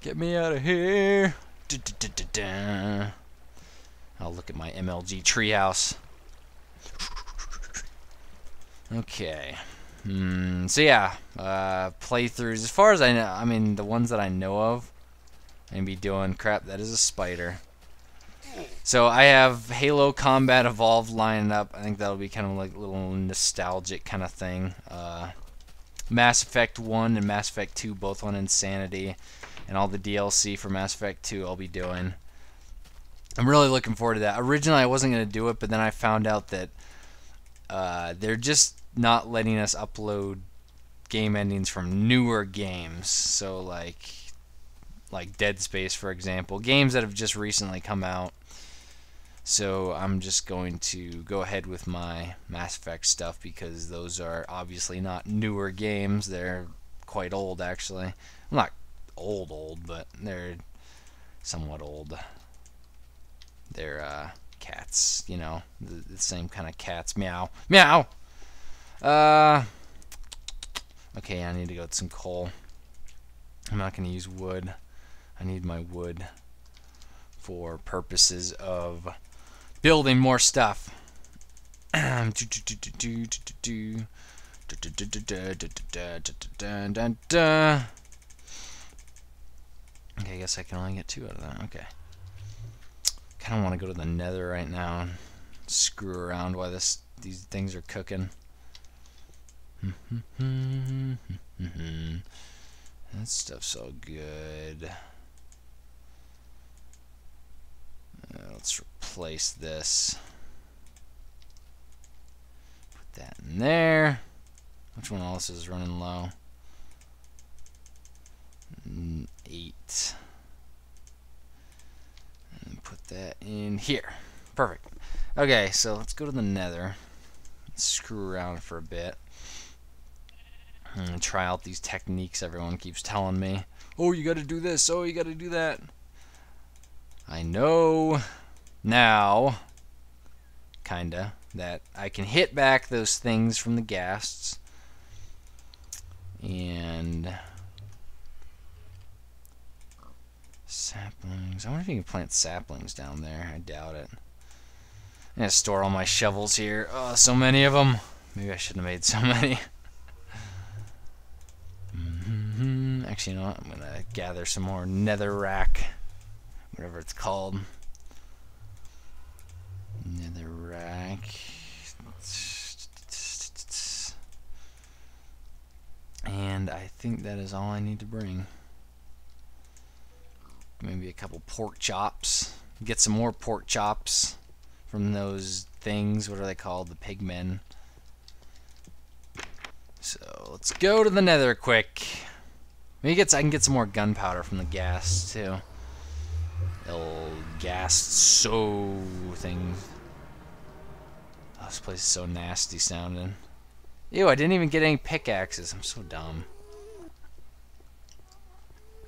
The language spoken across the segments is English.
Get me out of here. I'll look at my MLG treehouse. Okay. Hmm. So yeah, uh, playthroughs. As far as I know, I mean the ones that I know of, and be doing crap. That is a spider. So I have Halo Combat Evolved lined up. I think that'll be kind of like a little nostalgic kind of thing. Uh, Mass Effect 1 and Mass Effect 2 both on Insanity, and all the DLC for Mass Effect 2 I'll be doing. I'm really looking forward to that. Originally I wasn't going to do it, but then I found out that uh, they're just not letting us upload game endings from newer games. So like like Dead Space for example, games that have just recently come out. So I'm just going to go ahead with my Mass Effect stuff because those are obviously not newer games. They're quite old actually. I'm not old old, but they're somewhat old. They're uh, cats, you know, the, the same kind of cats. Meow, meow. Uh, okay, I need to go get some coal. I'm not going to use wood. I need my wood for purposes of building more stuff. Okay, I guess I can only get two out of that. Okay. Kind of want to go to the nether right now and screw around while this these things are cooking. that stuff's all good. Uh, let's replace this. Put that in there. Which one else is running low? Eight. And put that in here. Perfect. Okay, so let's go to the nether. Screw around for a bit and try out these techniques everyone keeps telling me. Oh, you gotta do this. Oh, you gotta do that. I know now, kinda, that I can hit back those things from the ghasts. And saplings. I wonder if you can plant saplings down there. I doubt it. I'm gonna store all my shovels here. Oh, so many of them. Maybe I shouldn't have made so many. Mm-hmm. Actually, you know what? I'm going to gather some more netherrack. Whatever it's called. Netherrack. And I think that is all I need to bring. Maybe a couple pork chops. Get some more pork chops from those things. What are they called? The pigmen. So let's go to the nether quick. Maybe gets I can get some more gunpowder from the ghast too. El gas so thing. Oh, this place is so nasty sounding. Ew, I didn't even get any pickaxes. I'm so dumb.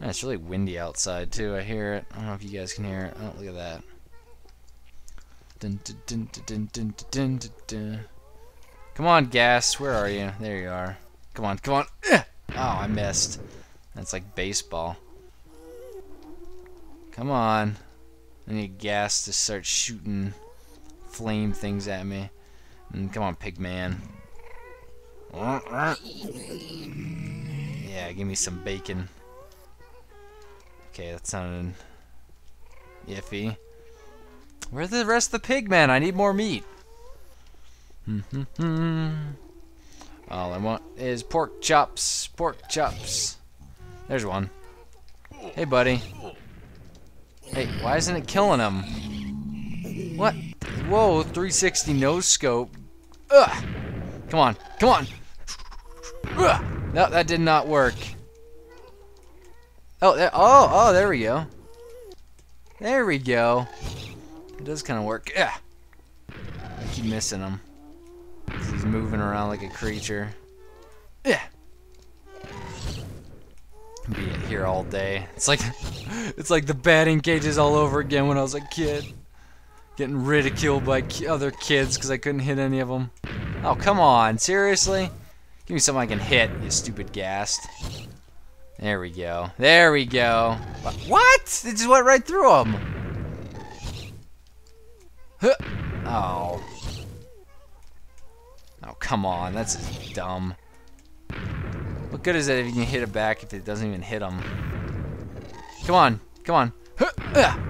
Man, it's really windy outside too. I hear it. I don't know if you guys can hear it. Oh, look at that. Dun, dun, dun, come on, ghast. Where are you? There you are. Come on, come on. Oh, I missed. That's like baseball. Come on. I need ghast to start shooting flame things at me. And mm, come on, pig man. Yeah, give me some bacon. Okay, that sounded iffy. Where's the rest of the pig man? I need more meat. All I want is pork chops. Pork chops. There's one. Hey, buddy. Hey, why isn't it killing him? What? Whoa, 360 no scope. Ugh! Come on, come on! Ugh! No, that did not work. Oh, there, oh, oh, there we go. There we go. It does kind of work. Yeah. I keep missing him. He's moving around like a creature. Yeah be here all day. It's like it's like the batting cages all over again when I was a kid. Getting ridiculed by other kids because I couldn't hit any of them. Oh, come on. Seriously? Give me something I can hit, you stupid ghast. There we go. There we go. What? It just went right through him. Oh. Oh, come on. That's dumb. What good is it if you can hit it back if it doesn't even hit him? Come on. Come on. Oh,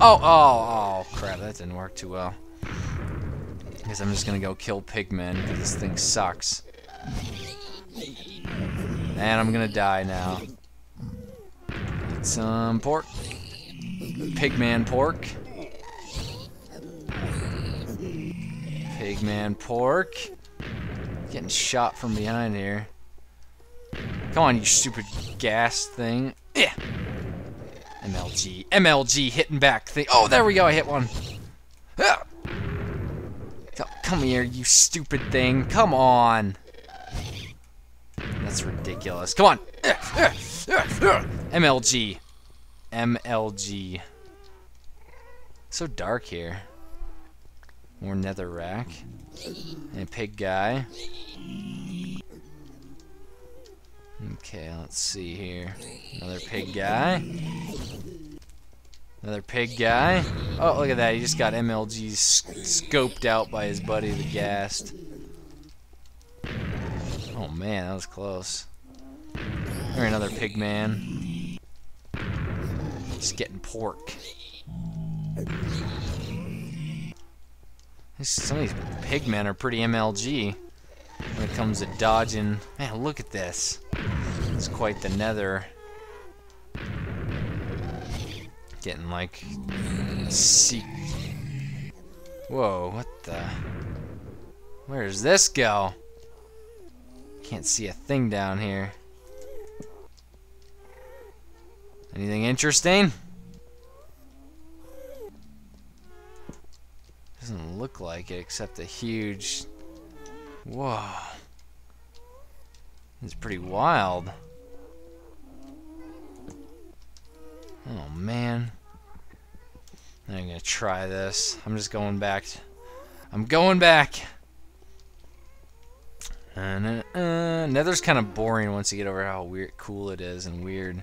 oh, oh, crap. That didn't work too well. I guess I'm just gonna go kill pigmen because this thing sucks. And I'm gonna die now. Some pork. Pigman pork. Pigman pork. Getting shot from behind here. Come on, you stupid ghast thing. Yeah. MLG. MLG hitting back thing. Oh, there we go. I hit one. Ah. Come here, you stupid thing. Come on. That's ridiculous. Come on. MLG. MLG. So dark here. More netherrack. And a pig guy. Okay, let's see here. Another pig guy. Another pig guy. Oh, look at that. He just got MLG scoped out by his buddy, the Ghast. Oh, man, that was close. Or another pig man. Just getting pork. Some of these pigmen are pretty MLG when it comes to dodging. Man, look at this. It's quite the nether. Getting like see. Whoa, what the? Where does this go? Can't see a thing down here. Anything interesting? Doesn't look like it except a huge... Whoa. It's pretty wild. Oh man. I'm gonna try this. I'm just going back. I'm going back. Uh, uh, Nether's kind of boring once you get over how weird, cool it is and weird.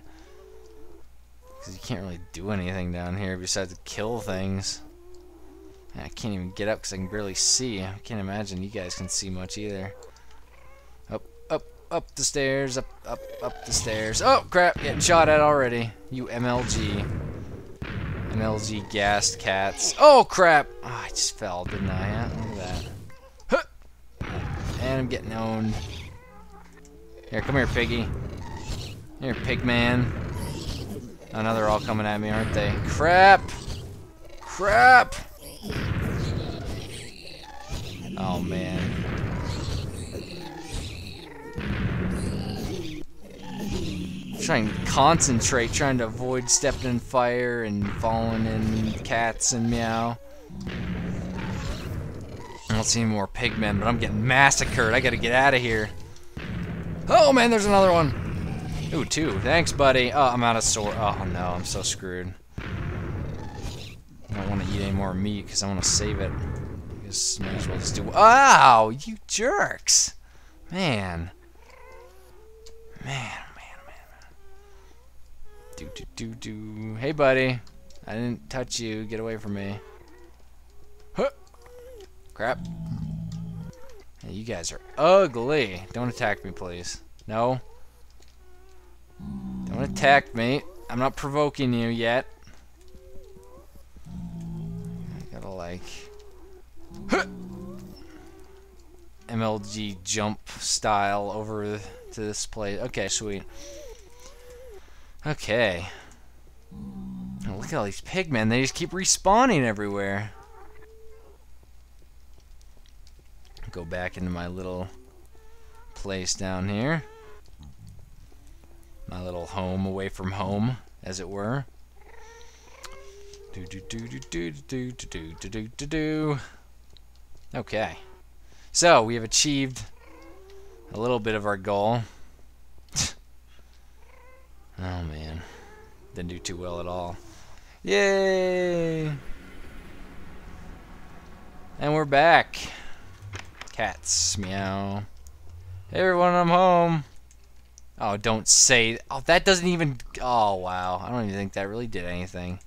Because you can't really do anything down here besides kill things. I can't even get up because I can barely see. I can't imagine you guys can see much either. Up, up, up the stairs, up, up, up the stairs. Oh, crap, getting shot at already. You MLG. MLG gassed cats. Oh, crap. Oh, I just fell, didn't I? I'm getting owned. Here, come here, piggy. Here, pigman. I know they're all coming at me, aren't they? Crap! Crap! Oh man. trying to concentrate, trying to avoid stepping in fire and falling in cats and meow. Don't see any more pigmen, but I'm getting massacred. I gotta get out of here. Oh man, there's another one. Ooh, two. Thanks, buddy. Oh, I'm out of sword. Oh no, I'm so screwed. I don't want to eat any more meat because I want to save it. I guess might as well just do. Wow, you jerks! Man. Man, oh, man, oh, man, oh, man. Do, do, do, do. Hey, buddy. I didn't touch you. Get away from me. Huh. Crap. Hey, you guys are ugly. Don't attack me, please. No. Don't attack me. I'm not provoking you yet. I gotta like MLG jump style over to this place. Okay, sweet. Okay. Look at all these pigmen. They just keep respawning everywhere. Go back into my little place down here. My little home away from home, as it were. Do do do do do do do do do do do. Okay. So we have achieved a little bit of our goal. oh man. Didn't do too well at all. Yay! And we're back. Cats, meow. Hey everyone, I'm home. Oh, don't say. Oh, that doesn't even. Oh, wow. I don't even think that really did anything.